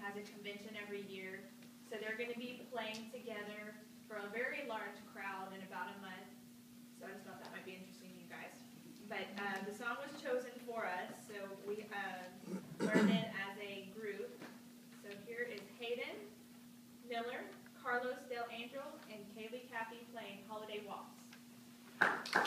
has a convention every year. So they're gonna be playing together for a very large crowd in about a month. So I just thought that might be interesting to you guys. But, uh, the song was chosen for us, so we, uh, learned it as a group. So here is Hayden Miller, Carlos Del Angel, and Kaylee Cappy playing Holiday Waltz.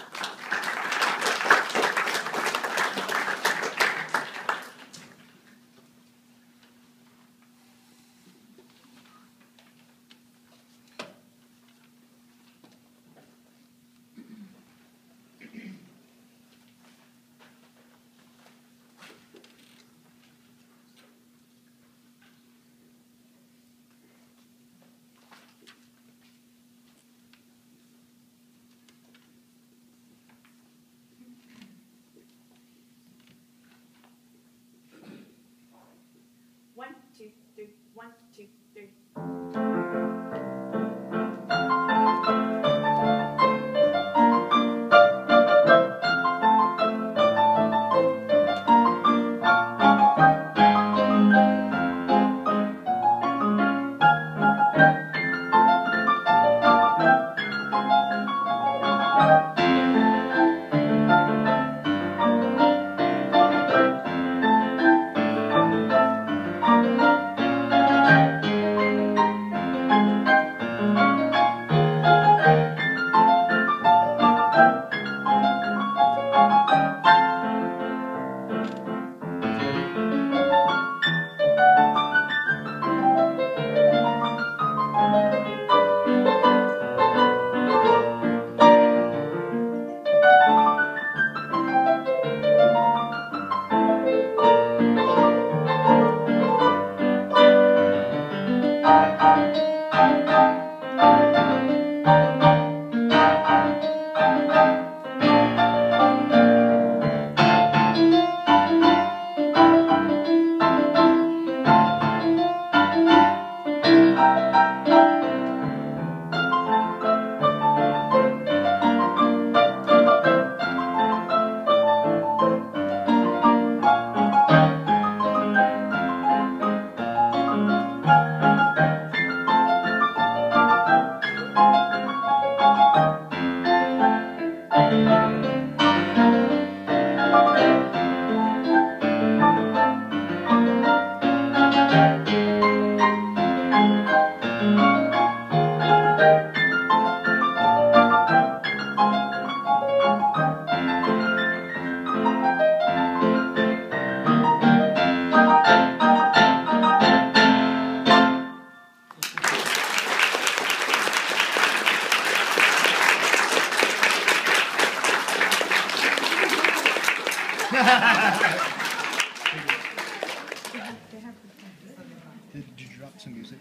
Did, did you drop some music?